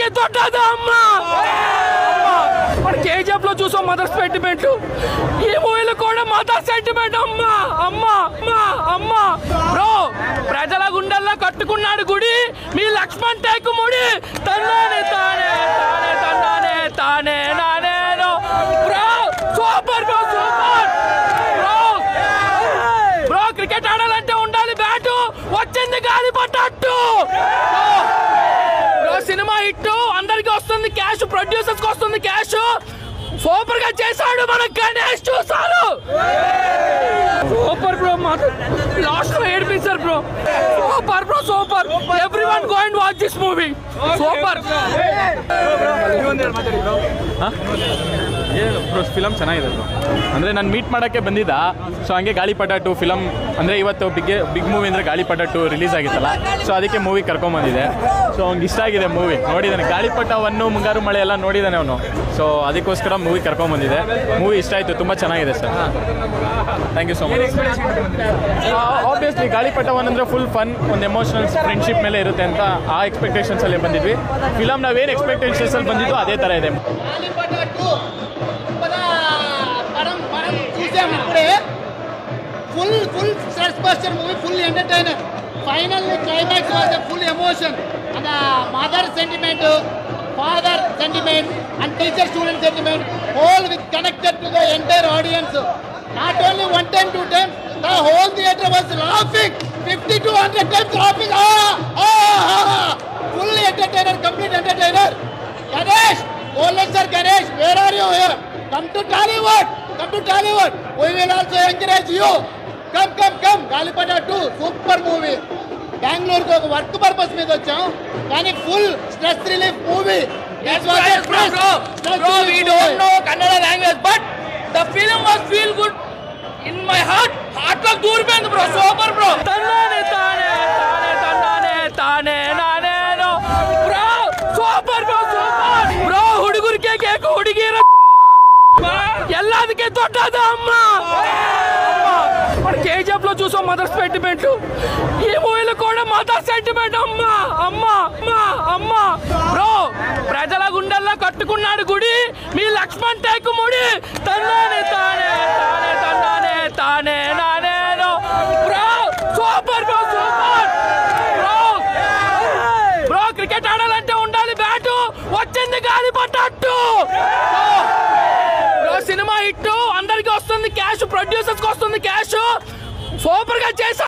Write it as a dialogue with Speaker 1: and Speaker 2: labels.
Speaker 1: మనకి దొడ్డదా అమ్మా మన కేజీఎఫ్ లో చూసాం మదర్ సెంటిమెంట్ ఈ మూవీలో కూడా మదర్ సెంటిమెంట్ అమ్మా అమ్మా అమ్మా అమ్మా బ్రో ప్రజల గుండెల్లో కట్టుకున్నాడు గుడి మీ లక్ష్మణ్ టేకు ముడి తన్నానే తానే వస్తుంది క్యాష్ ప్రొడ్యూసర్స్ వస్తుంది క్యాష్ సూపర్ గా చేశాడు మన గణేష్ చూసారు సూపర్ బ్రో మాత్రం లాస్ట్ లో ఏడిపించారు bro super bro super watch this movie
Speaker 2: super film ಚೆನ್ನಾಗಿದೆ ಅಂದರೆ ನಾನು ಮೀಟ್ ಮಾಡೋಕ್ಕೆ ಬಂದಿದ್ದ ಸೊ ಹಂಗೆ ಗಾಳಿ ಟು ಫಿಲಮ್ ಅಂದರೆ ಇವತ್ತು ಬಿಗ್ಗೆ ಬಿಗ್ ಮೂವಿ ಅಂದರೆ ಗಾಳಿ ಟು ರಿಲೀಸ್ ಆಗಿತ್ತಲ್ಲ ಸೊ ಅದಕ್ಕೆ ಮೂವಿ ಕರ್ಕೊಂಬಂದಿದೆ ಸೊ ಅವ್ನಿಗೆ ಇಷ್ಟ ಆಗಿದೆ ಮೂವಿ ನೋಡಿದ್ದಾನೆ ಗಾಳಿಪಟವನ್ನು ಮುಂಗಾರು ಮಳೆ ಎಲ್ಲ ನೋಡಿದ್ದಾನೆ ಅವನು ಸೊ ಅದಕ್ಕೋಸ್ಕರ ಮೂವಿ ಕರ್ಕೊಂಬಂದಿದೆ ಮೂವಿ ಇಷ್ಟ ಆಯಿತು ತುಂಬ ಚೆನ್ನಾಗಿದೆ sir thank you so much obviously Gaalipata one ಅಂದರೆ ಫುಲ್ ಫನ್ ಒಂದು ಎಮೋಷನಲ್ ಫ್ರೆಂಡ್ಶಿಪ್ ಮೇಲೆ ಇರುತ್ತೆ ಅಂತ ಆ ಎಕ್ಸ್ಪೆಕ್ಟೇಷನ್ಸ್ ಅಲ್ಲಿ ಬಂದಿದ್ವಿ ಫಿಲಮ್ ನಾವೇನು ಎಕ್ಸ್ಪೆಕ್ಟೇಷನ್ಸ್ ಅಲ್ಲಿ ಬಂದಿದ್ದು ಅದೇ ತರ ಇದೆ
Speaker 3: full full satisfaction movie full entertainer final climax full emotion ಅಂದ mother sentiment father sentiment and teacher student sentiment whole with connected to the entire audience not only one time to time the whole theatre was laughing only 200 times office. Ah, ah, ah, Fully entertainer, complete entertainer. Ganesh, Poland sir Ganesh, where are you here? Come to Tollywood. Come to Tollywood. We will also encourage you. Come, come, come. Kalipata 2, super movie. Bengaluru ఒక work purpose మీద వచ్చాం కానీ full stress relief movie
Speaker 1: Kannada language but the film was feel good in my heart heart లో దూరిపోయింది ఎల్లాదికే ದೊಡ್ಡದ అమ్మా మన KGF లో చూసాం మదర్ సెంటిమెంట్ ఈ మూవీలు కూడా మదర్ సెంటిమెంట్ అమ్మా అమ్మా అమ్మా అమ్మా బ్రో ప్రజల గుండెల్లో కట్టుకున్నాడు గుడి మీ లక్ష్మణ్ టేకు ముడి తన్నానే తానే తానే తన్నానే తానే నానేనో bro super bro super bro bro cricket ఆడాలంటే వస్తుంది క్యాష్ ప్రొడ్యూసర్స్ వస్తుంది క్యాష్ సూపర్ గా చేశారు